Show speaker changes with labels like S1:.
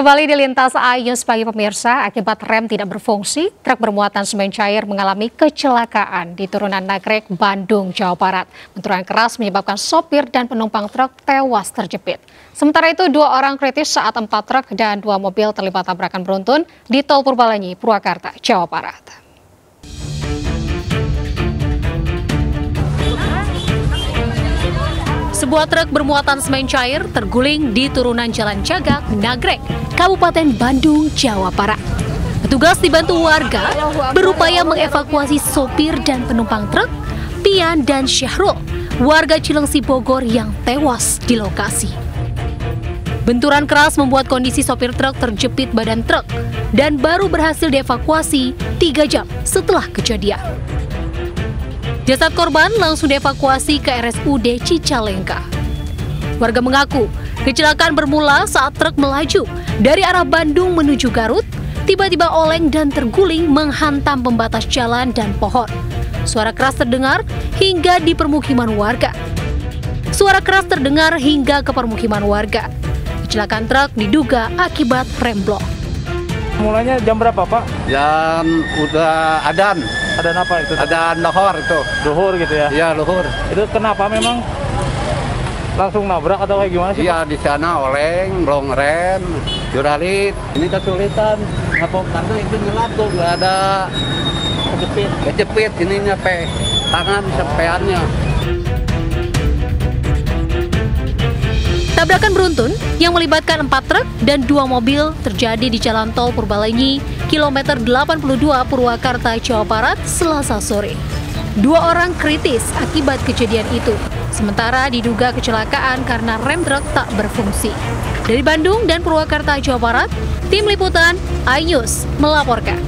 S1: Kembali di lintas Ayus pagi pemirsa, akibat rem tidak berfungsi, truk bermuatan semen cair mengalami kecelakaan di turunan Nagrek, Bandung, Jawa Barat. Benturan keras menyebabkan sopir dan penumpang truk tewas terjepit. Sementara itu, dua orang kritis saat empat truk dan dua mobil terlibat tabrakan beruntun di Tol Purbalenyi, Purwakarta, Jawa Barat. Sebuah truk bermuatan semen cair terguling di turunan Jalan Cagak, Nagrek, Kabupaten Bandung, Jawa Barat. Petugas dibantu warga berupaya mengevakuasi sopir dan penumpang truk, Pian dan Syahrul, warga Cilengsi Bogor yang tewas di lokasi. Benturan keras membuat kondisi sopir truk terjepit badan truk dan baru berhasil dievakuasi tiga jam setelah kejadian. Jasad korban langsung dievakuasi ke RSUD Cicalengka. Warga mengaku kecelakaan bermula saat truk melaju dari arah Bandung menuju Garut, tiba-tiba oleng dan terguling menghantam pembatas jalan dan pohon. Suara keras terdengar hingga di permukiman warga. Suara keras terdengar hingga ke permukiman warga. Kecelakaan truk diduga akibat rem
S2: Mulanya jam berapa Pak?
S3: Jam udah adan,
S2: Ada apa itu?
S3: adan lohor itu.
S2: Duhur gitu ya?
S3: Iya luhur.
S2: Itu kenapa memang langsung nabrak atau kayak gimana sih?
S3: Iya di sana oleng, belum rem, juralit. Ini kesulitan. Apa karena itu nyelatu nggak ada kejepit, kejepit ininya pe tangan sampeannya.
S1: Tabrakan beruntun yang melibatkan empat truk dan dua mobil terjadi di Jalan Tol Purbalenyi, kilometer 82 Purwakarta, Jawa Barat, Selasa sore. Dua orang kritis akibat kejadian itu, sementara diduga kecelakaan karena rem truk tak berfungsi. Dari Bandung dan Purwakarta, Jawa Barat, Tim Liputan, iNews melaporkan.